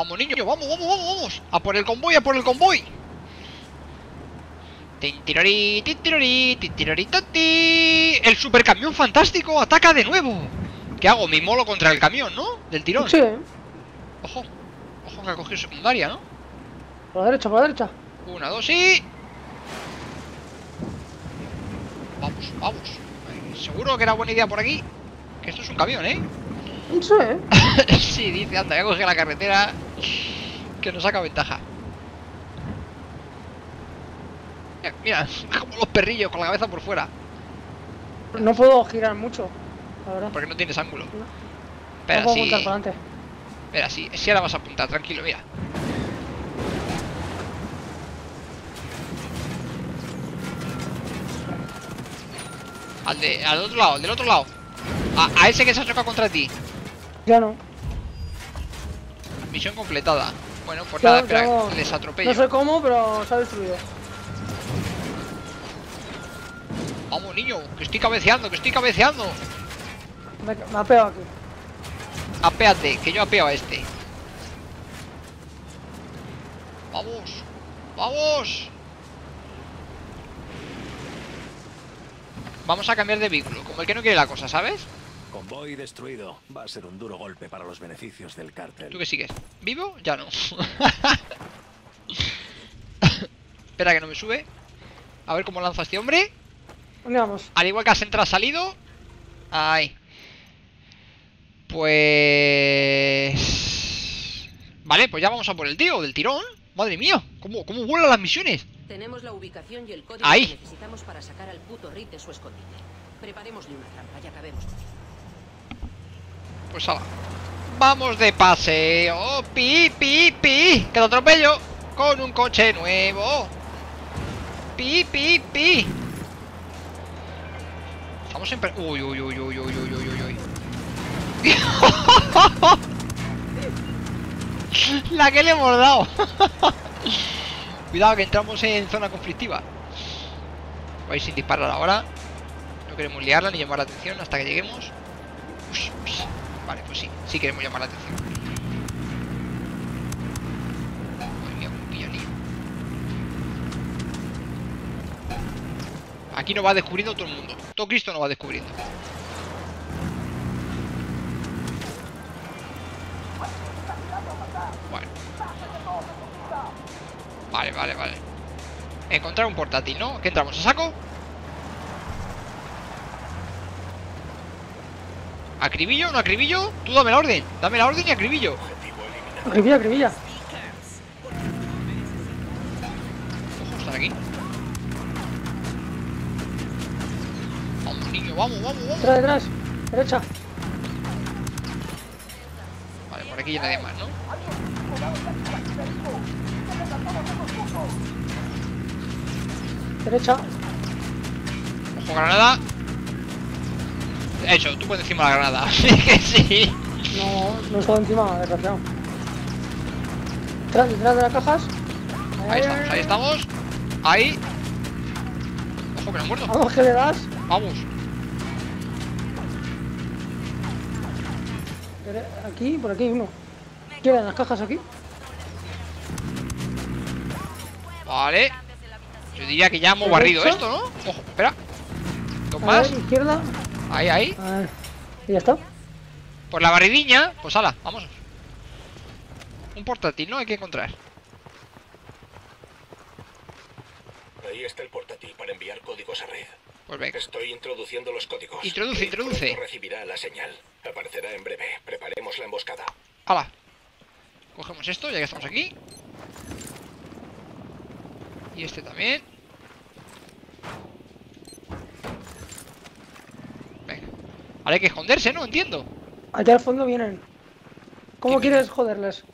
Vamos, niño, vamos, vamos, vamos, vamos. A por el convoy, a por el convoy. Tintirori, tintirori, tintirori, toti. El supercamión fantástico ataca de nuevo. ¿Qué hago? Me molo contra el camión, ¿no? Del tirón. Sí, Ojo. Ojo que ha cogido secundaria, ¿no? por la derecha, por la derecha. Una, dos y... Vamos, vamos. Seguro que era buena idea por aquí. Que esto es un camión, ¿eh? Sí, sí, dice, anda, voy a coger la carretera que nos saca ventaja. Mira, Mira, como los perrillos con la cabeza por fuera. no puedo girar mucho, la verdad. Porque no tienes ángulo. No Espera, puedo sí. apuntar para adelante. Sí. Sí, ahora vas a apuntar, tranquilo, mira. Al, de, al otro lado, al del otro lado. A, a ese que se ha chocado contra ti. Ya no. Misión completada. Bueno, pues nada, espera, les atropello. No sé cómo, pero se ha destruido. Vamos, niño, que estoy cabeceando, que estoy cabeceando. Me, me ha pegado aquí. Apéate, que yo apeo a este. Vamos, vamos. Vamos a cambiar de vehículo, como el que no quiere la cosa, ¿sabes? Convoy destruido. Va a ser un duro golpe para los beneficios del cártel. ¿Tú qué sigues? ¿Vivo? Ya no. Espera que no me sube. A ver cómo lanza este hombre. ¿Dónde vamos? Al igual que Asentra ha salido. Ahí. Pues... Vale, pues ya vamos a por el tío, del tirón. Madre mía, ¿cómo, cómo vuelan las misiones? Tenemos la ubicación y el código Ahí. que necesitamos para sacar al puto Rick de su escondite. Preparémosle una trampa, ya acabemos. Pues ala. Vamos de paseo. Pi, pi, pi. Que lo atropello con un coche nuevo. Pi, pi, pi. Estamos en... Uy, uy, uy, uy, uy, uy, uy, uy. La que le hemos dado. Cuidado que entramos en zona conflictiva. Voy sin disparar ahora. No queremos liarla ni llamar la atención hasta que lleguemos. Sí queremos llamar la atención. Aquí no va descubriendo todo el mundo. Todo Cristo no va descubriendo. Bueno. Vale, vale, vale. Encontrar un portátil, ¿no? ¿Qué entramos? ¿A saco? ¿Acribillo no acribillo? Tú dame la orden. Dame la orden y acribillo. Acribilla, acribilla. Ojo, están aquí. Vamos, niño, vamos, vamos, vamos. Detrás, detrás. Derecha. Vale, por aquí ya nadie más, ¿no? Derecha. Ojo, granada. Hecho, tú puedes encima de la granada. Sí que sí. No, no estaba encima, desgraciado. Detrás, detrás de las cajas. Ahí estamos, ahí estamos. Ahí. Ojo, que no he muerto. Vamos, que le das. Vamos. Aquí, por aquí hay uno. ¿Quieren las cajas aquí? Vale. Yo diría que ya hemos barrido esto, ¿no? Ojo, espera. Dos A más. ver, izquierda. Ahí, ahí. Y ya está. Por la barridiña. Pues ala, vamos. Un portátil, ¿no? Hay que encontrar. Ahí está el portátil para enviar códigos a red. Pues venga. Estoy introduciendo los códigos. Introduce, introduce. Recibirá la señal. Aparecerá en breve. Preparemos la emboscada. Hala. Cogemos esto, ya que estamos aquí. Y este también. Venga. Ahora hay que esconderse, ¿no? Entiendo. Allá al fondo vienen. ¿Cómo ¿Qué quieres joderles?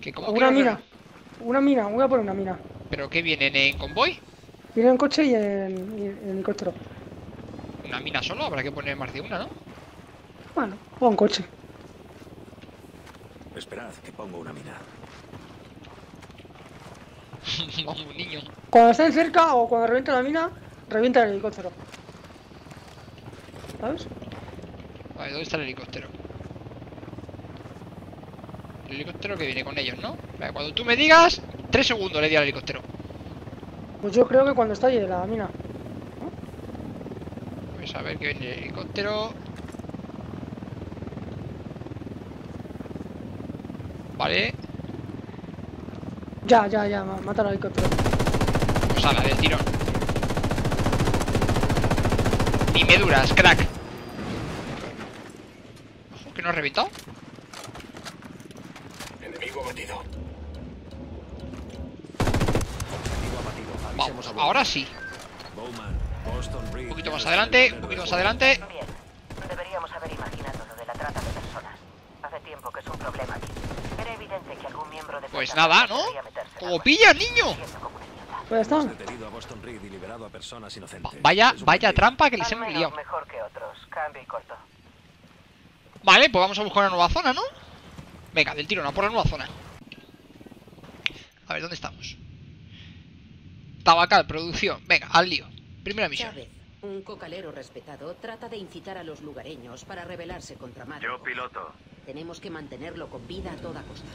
Que como Una mina. Una mina, voy a poner una mina. ¿Pero qué vienen en convoy? Viene en coche y en, y en helicóptero. ¿Una mina solo? Habrá que poner más de una, ¿no? Bueno, o en coche. Esperad que pongo una mina. Vamos, niño. Cuando estén cerca o cuando revienta la mina, revienta el helicóptero. ¿Sabes? Vale, ¿dónde está el helicóptero? El helicóptero que viene con ellos, ¿no? Vale, cuando tú me digas, tres segundos le di al helicóptero. Pues yo creo que cuando estalle la mina. Pues a ver que viene el helicóptero. Vale, Ya, ya, ya, ma- mata al helicóptero. pues a la del tirón. Ni me duras, crack. Que no ha reventado. Enemigo abatido. Vamos, ahora sí. Un poquito más adelante, un poquito más adelante. Bien, deberíamos haber imaginado lo de la trata de personas. Hace tiempo que es un problema aquí. Era evidente que algún miembro de Pues nada, ¿no? ¡Como así, niño! Pues está. Hemos detenido a Boston Reed y liberado a personas inocentes. Vaya, vaya trampa que les hemos liado. mejor que otros. Cambio y corto. Vale, pues vamos a buscar una nueva zona, ¿no? Venga, del tirón, a por la nueva zona. A ver, ¿dónde estamos? Tabacal, producción. Venga, al lío. Primera misión. Chávez, un cocalero respetado, trata de incitar a los lugareños para rebelarse contra Madre. Yo piloto. Tenemos que mantenerlo con vida a toda costa.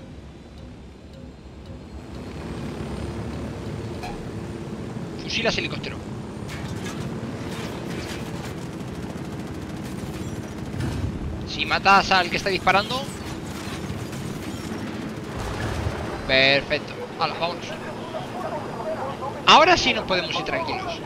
Fusilas helicóptero. Si matas al que está disparando. Perfecto. Hala, vámonos. Ahora sí nos podemos ir tranquilos.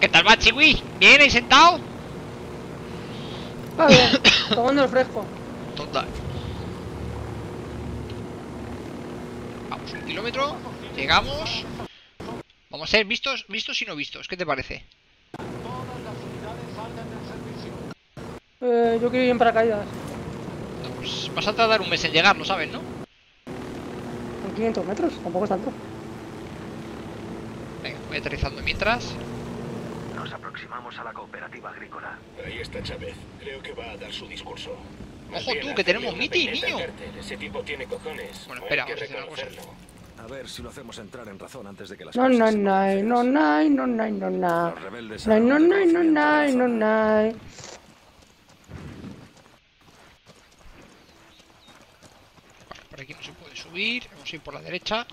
¿Qué tal va, Chiwi? ¿Bien ahí sentado? Va bien, tomando el fresco. Total. Un kilómetro. Llegamos. Vamos a ser vistos, vistos y no vistos. ¿Qué te parece? Eh, yo quiero ir en paracaídas. Pues vas a tardar un mes en llegar, lo sabes, ¿no? En 500 metros, tampoco es tanto. Venga, voy aterrizando mientras. Nos aproximamos a la cooperativa agrícola. Ahí está Chávez. Creo que va a dar su discurso. Ojo tú, que tenemos meeting, niño. Ese tipo tiene cojones. Bueno, espera, vamos a hacer una cosa. reconocerlo. A ver si lo hacemos entrar en razón antes de que las No, cosas no, se no, no, no, no, no, no, no. No, no, no, no, no, no. Por aquí no se puede subir. Vamos a ir por la derecha.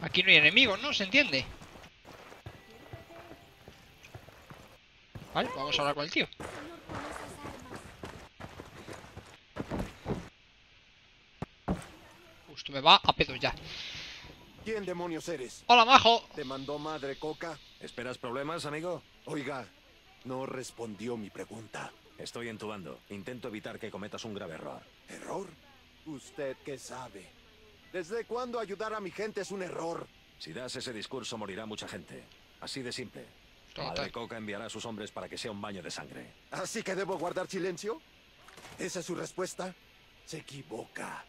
Aquí no hay enemigos, ¿no? ¿Se entiende? Vale, vamos a hablar con el tío. Justo me va a pedo ya. ¿Quién demonios eres? Hola, majo. ¿Te mandó madre coca? ¿Esperas problemas, amigo? Oiga, no respondió mi pregunta. Estoy en tu bando. Intento evitar que cometas un grave error. ¿Error? ¿Usted qué sabe? ¿Desde cuándo ayudar a mi gente es un error? Si das ese discurso morirá mucha gente. Así de simple. Madre Coca enviará a sus hombres para que sea un baño de sangre. ¿Así que debo guardar silencio? ¿Esa es su respuesta? Se equivoca.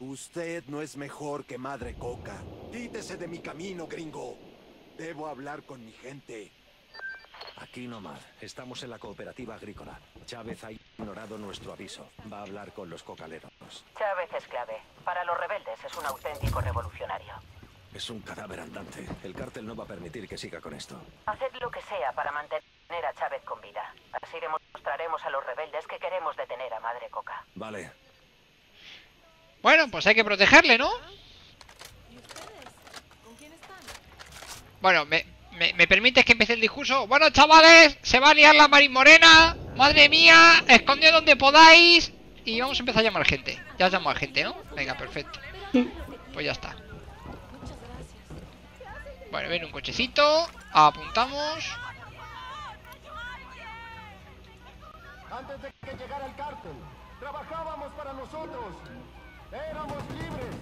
Usted no es mejor que Madre Coca. Quítese de mi camino, gringo. Debo hablar con mi gente. Aquí nomás. Estamos en la cooperativa agrícola. Chávez ha ignorado nuestro aviso. Va a hablar con los cocaleros. Chávez es clave. Para los rebeldes es un auténtico revolucionario. Es un cadáver andante. El cártel no va a permitir que siga con esto. Haced lo que sea para mantener a Chávez con vida. Así demostraremos a los rebeldes que queremos detener a Madre Coca. Vale. Bueno, pues hay que protegerle, ¿no? Bueno, me, me, me permites que empiece el discurso. Bueno, chavales, se va a liar la Marín Morena. Madre mía, esconded donde podáis. Y vamos a empezar a llamar gente. Ya has llamado a gente, ¿no? Venga, perfecto. Pues ya está. Bueno, viene un cochecito. Apuntamos. Antes de que llegara el cártel, trabajábamos para nosotros. Éramos libres.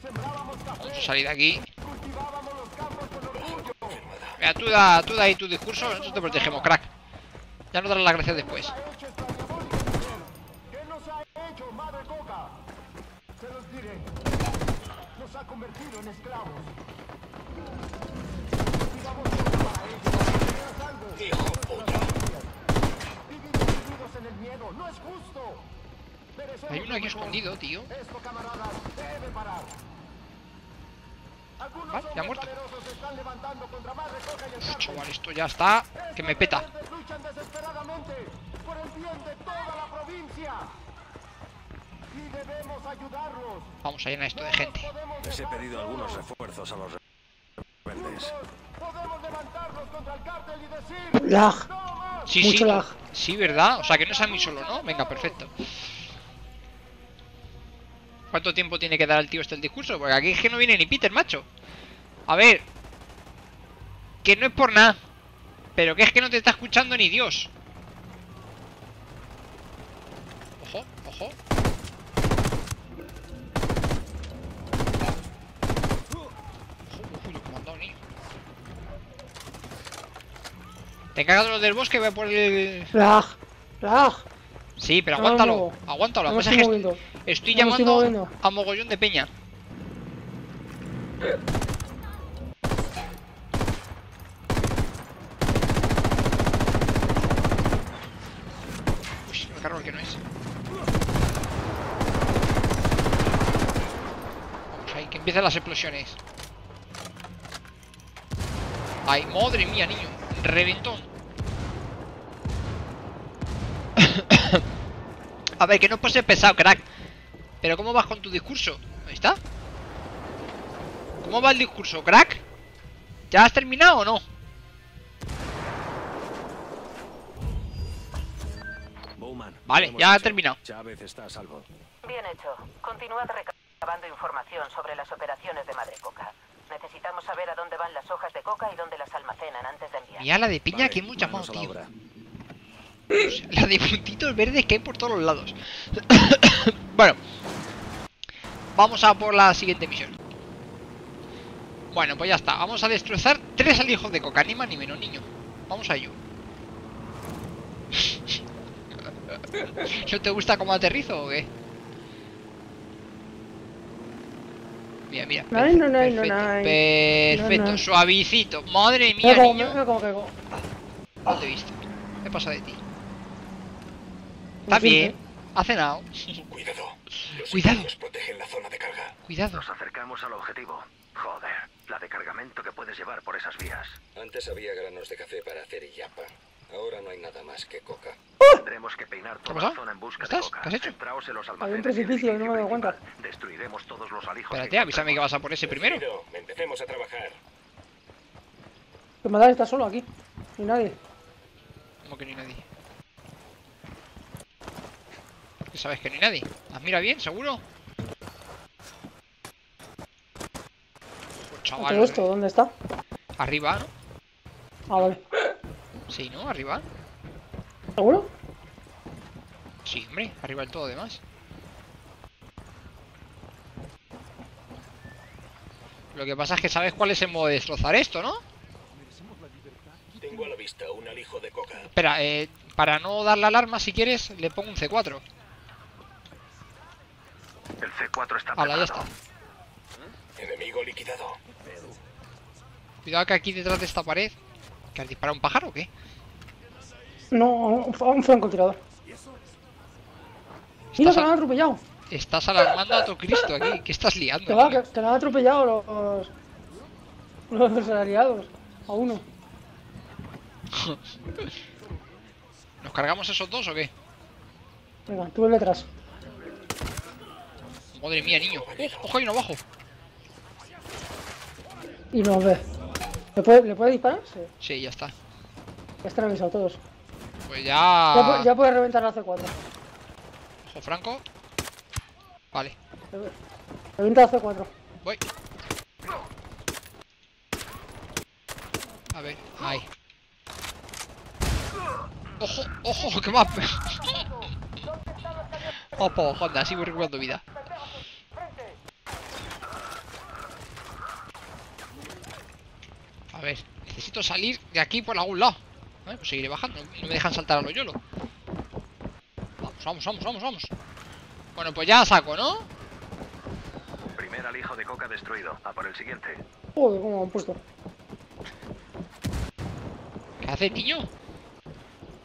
Sembrábamos Vamos a café, salir de aquí. cultivábamos los campos con orgullo. Mira, tú da, tú da ahí tu discurso. Nosotros te protegemos, crack. Ya nos darás las gracias después. ¿Qué nos ha hecho, Madre Coca? Se los diré. Nos ha convertido en esclavos. Hay uno aquí escondido, tío. Esto, camaradas, debe parar. Algunos Vale, ya ha muerto. Uf, chaval, esto ya está. Que me peta. Ustedes luchan desesperadamente por el bien de toda la provincia. Y debemos ayudarlos. Vamos a llenar esto de gente. Les he pedido algunos refuerzos a los Podemos levantarnos contra el cártel y decir... Lag. Sí, Mucho sí. lag. Sí, ¿verdad? O sea, que no es a mí solo, ¿no? Venga, perfecto. ¿Cuánto tiempo tiene que dar el tío este el discurso? Porque aquí es que no viene ni Peter, macho. A ver. Que no es por nada. Pero que es que no te está escuchando ni Dios. Ojo. Ojo, ojo, lo que me han dado, niño. Te cagas los del bosque, voy a por el... Lag. Lag. Sí, pero aguántalo. Aguántalo. No La cosa estoy es que moviendo. estoy No me estoy llamando a mogollón de peña. Uy, me cargo el que no es. Vamos ahí, que empiecen las explosiones. Ay, madre mía, niño. Reventón. A ver, que no puedes ser pesado, crack. Pero ¿cómo vas con tu discurso? Ahí está. ¿Cómo va el discurso, crack? ¿Ya has terminado o no? Bowman. Vale, ya ha terminado. Chávez está a salvo. Bien hecho. Continuad recabando información sobre las operaciones de Madre Coca. Necesitamos saber a dónde van las hojas de coca y dónde las almacenan antes de enviar. Mira la de piña Vale, que hemos llamado, manos a la tío. Obra. O sea, la de puntitos verdes que hay por todos los lados. bueno. Vamos a por la siguiente misión. Bueno, pues ya está. Vamos a destrozar tres alijos de coca. Ni más ni menos, niño. Vamos a ello. ¿No te gusta cómo aterrizo o qué? Mira, mira. Nay, no, no, perfecto, perfecto, No, no. suavicito. Madre mía, niño. No te he visto. ¿Qué pasa de ti? Está bien. Ha cenado. Cuidado. Los Cuidado. protegen la zona de carga. Cuidado. Nos acercamos al objetivo. Joder, la de cargamento que puedes llevar por esas vías. Antes había granos de café para hacer yapa. Ahora no hay nada más que coca. Tendremos que peinar toda la zona en busca ¿Estás? de coca. ¿Qué has hecho? En los Hay un almacenes y el precipicio, no me doy cuenta. Destruiremos todos los alijos. Espérate, avísame que vas a por ese primero. Empecemos a trabajar. Que Madara está solo aquí. Ni nadie. Como que no hay nadie. ¿Qué sabes que no hay nadie? ¿Las mira bien, seguro? Pues chaval, Todo esto, ¿dónde está? arriba, ¿no? Ah, vale. Sí, ¿no? Arriba. ¿Seguro? Sí, hombre, arriba del todo demás. Lo que pasa es que sabes cuál es el modo de destrozar esto, ¿no? Tengo a la vista un alijo de coca. Espera, eh, para no dar la alarma, si quieres, le pongo un C4. El C4 está ya está. Enemigo liquidado. Cuidado que aquí detrás de esta pared... ¿Que has disparado un pájaro o qué? No, un, un francotirador. Mira, Estás, que lo han a- atropellado. estás alarmando a todo Cristo aquí. ¿Qué estás liando? Que va, tío? que, que lo han atropellado los. Los aliados. A uno. ¿Nos cargamos esos dos o qué? Venga, tú el detrás. Madre mía, niño. ¡Oh, ¡Ojo, hay uno abajo! Y nos ve. ¿Le puede, ¿le puede disparar? Sí. Sí, ya está. Ya están avisados todos. Pues Ya, ya... ya puede reventar la C4. Ojo, Franco. Vale, Revienta la C4. voy. A ver, ahí. ¡Ojo, ojo! ¡Que pe- Opo, Honda, voy recuperando vida. A ver, necesito salir de aquí por algún lado. A ver, pues seguiré bajando. No me dejan saltar a lo yolo. Vamos, vamos, vamos, vamos, vamos. Bueno, pues ya saco, ¿no? Primer alijo de coca destruido. A por el siguiente. Joder, cómo me han puesto. ¿Qué hace, niño?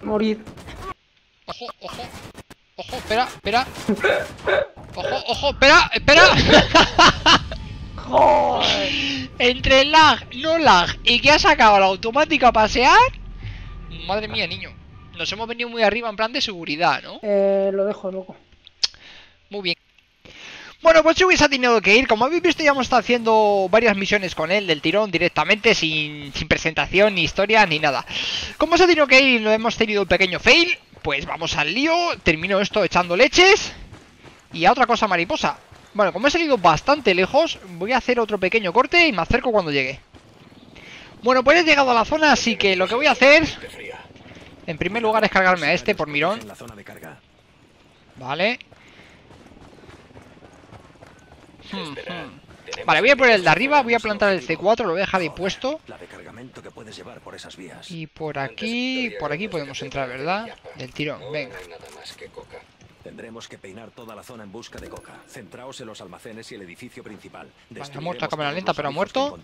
Morir. Ojo, ojo. Ojo, espera, espera. Ojo, ojo, espera, espera. ¡Joder! Entre lag, no lag y que ha sacado la automática a pasear. Madre mía, niño. Nos hemos venido muy arriba en plan de seguridad, ¿no? Eh, lo dejo, loco. Muy bien. Bueno, pues si hubiese tenido que ir. Como habéis visto, ya hemos estado haciendo varias misiones con él del tirón directamente, sin, sin presentación, ni historia, ni nada. Como se ha tenido que ir y no hemos tenido un pequeño fail, pues vamos al lío. Termino esto echando leches. Y a otra cosa mariposa. Bueno, como he salido bastante lejos, voy a hacer otro pequeño corte y me acerco cuando llegue. Bueno, pues he llegado a la zona, así que lo que voy a hacer, en primer lugar, es cargarme a este por mirón. Vale. Hmm, hmm. Vale, voy a por el de arriba, voy a plantar el objetivo. C4, lo voy a dejar ahí puesto. Y por aquí, por aquí podemos entrar, ¿verdad? Del tirón, venga. Tendremos que peinar toda la zona en busca de coca. Centraos en los almacenes y el edificio principal. ha muerto a cámara lenta, pero ha muerto.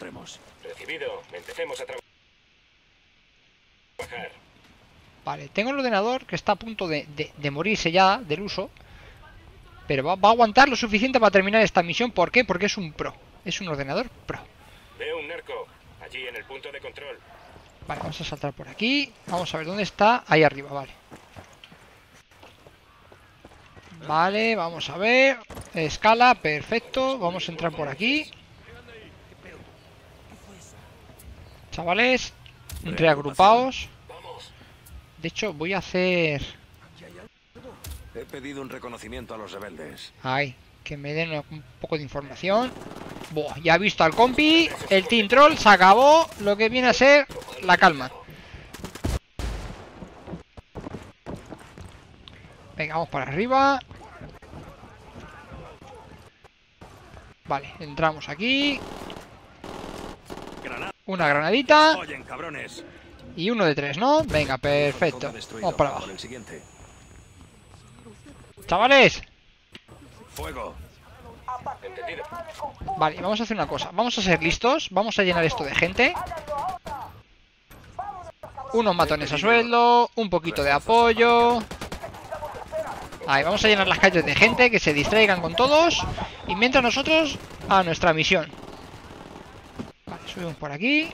Recibido. Empecemos a tra- trabajar. Vale, tengo el ordenador que está a punto de, de- de morirse ya del uso. Pero va, va a aguantar lo suficiente para terminar esta misión. ¿Por qué? Porque es un pro. Es un ordenador pro. Veo un narco. Allí en el punto de control. Vale, vamos a saltar por aquí. Vamos a ver dónde está. Ahí arriba, vale. Vale, vamos a ver. Escala, perfecto. Vamos a entrar por aquí. Chavales, reagrupaos. Vamos. De hecho, voy a hacer... He pedido un reconocimiento a los rebeldes. Ay, que me den un poco de información. Buah, ya he visto al compi. El Team Troll se acabó lo que viene a ser la calma. Venga, vamos para arriba. Vale, entramos aquí. Una granadita. Y uno de tres, ¿no? Venga, perfecto. Vamos para abajo. Chavales, Fuego. Vale, vamos a hacer una cosa. Vamos a ser listos. Vamos a llenar esto de gente. Unos matones a sueldo. Un poquito de apoyo. Ahí, vamos a llenar las calles de gente. Que se distraigan con todos. Y mientras nosotros a nuestra misión. Vale, subimos por aquí.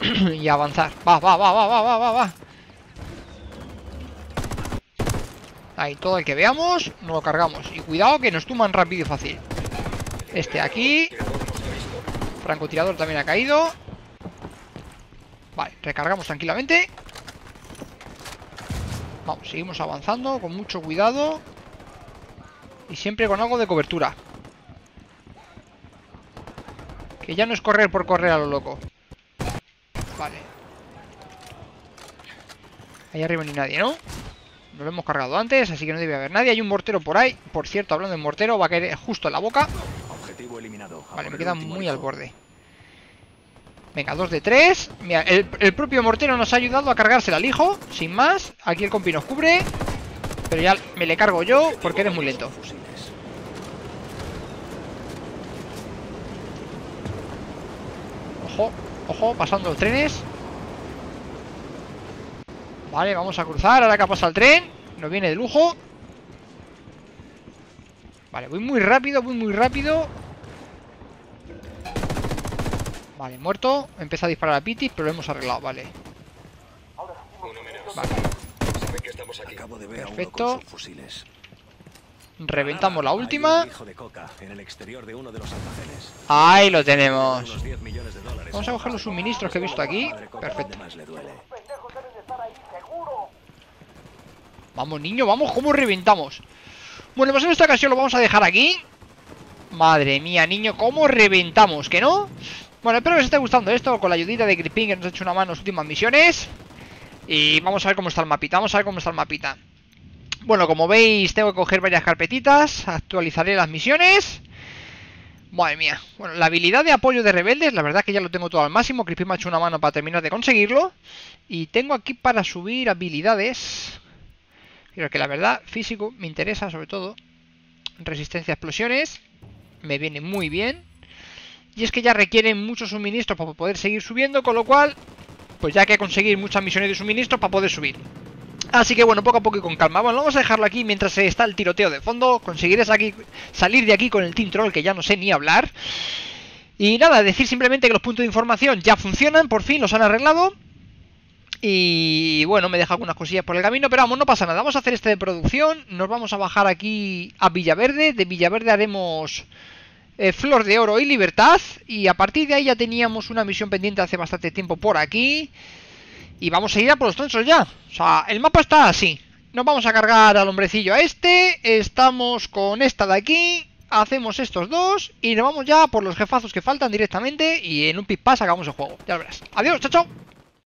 y avanzar. Va, va, va, va, va, va, va, va. Ahí, todo el que veamos, nos lo cargamos. Y cuidado que nos tuman rápido y fácil. Este aquí. Francotirador también ha caído. Vale, recargamos tranquilamente. Vamos, seguimos avanzando con mucho cuidado. Y siempre con algo de cobertura. Que ya no es correr por correr a lo loco. Vale. Ahí arriba ni nadie, ¿no? Nos lo hemos cargado antes, así que no debe haber nadie. Hay un mortero por ahí. Por cierto, hablando de mortero, va a caer justo en la boca. Objetivo eliminado. Vale, me queda muy al borde. Venga, dos de tres. Mira, el, propio mortero nos ha ayudado a cargársela al hijo. Sin más. Aquí el compi nos cubre. Pero ya me le cargo yo porque eres muy lento. Ojo, ojo, pasando los trenes. Vale, vamos a cruzar. Ahora que ha pasado el tren. Nos viene de lujo. Vale, voy muy rápido, voy muy rápido. Vale, muerto. Empieza a disparar a Pitis, pero lo hemos arreglado, vale. Perfecto. reventamos la última. Ahí lo tenemos. Unos 10 millones de dólares. Vamos a coger los suministros que he visto aquí. Perfecto. Vamos, niño, vamos, ¿cómo reventamos? Bueno, pues en esta ocasión lo vamos a dejar aquí. Madre mía, niño, ¿cómo reventamos? ¿Que no? Bueno, espero que os esté gustando esto con la ayudita de Gripin que nos ha hecho una mano en las últimas misiones. Y vamos a ver cómo está el mapita, vamos a ver cómo está el mapita. Bueno, como veis, tengo que coger varias carpetitas, actualizaré las misiones. Madre mía. Bueno, la habilidad de apoyo de rebeldes, la verdad que ya lo tengo todo al máximo. Creepy me ha hecho una mano para terminar de conseguirlo. Y tengo aquí para subir habilidades. Pero que la verdad, físico me interesa sobre todo. Resistencia a explosiones. Me viene muy bien. Y es que ya requieren muchos suministros para poder seguir subiendo. Con lo cual, pues ya hay que conseguir muchas misiones de suministros para poder subir. Así que bueno, poco a poco y con calma. Bueno, vamos a dejarlo aquí mientras está el tiroteo de fondo. Conseguiré aquí, salir de aquí con el Team Troll, que ya no sé ni hablar. Y nada, decir simplemente que los puntos de información ya funcionan, por fin los han arreglado. Y bueno, me deja algunas cosillas por el camino, pero vamos, no pasa nada. Vamos a hacer este de producción. Nos vamos a bajar aquí a Villaverde. De Villaverde haremos eh, Flor de Oro y Libertad. Y a partir de ahí ya teníamos una misión pendiente hace bastante tiempo por aquí. Y vamos a ir a por los tronchos ya. O sea, el mapa está así. Nos vamos a cargar al hombrecillo a este. Estamos con esta de aquí. Hacemos estos dos. Y nos vamos ya por los jefazos que faltan directamente. Y en un pit pass acabamos el juego. Ya lo verás. Adiós, chao, chao.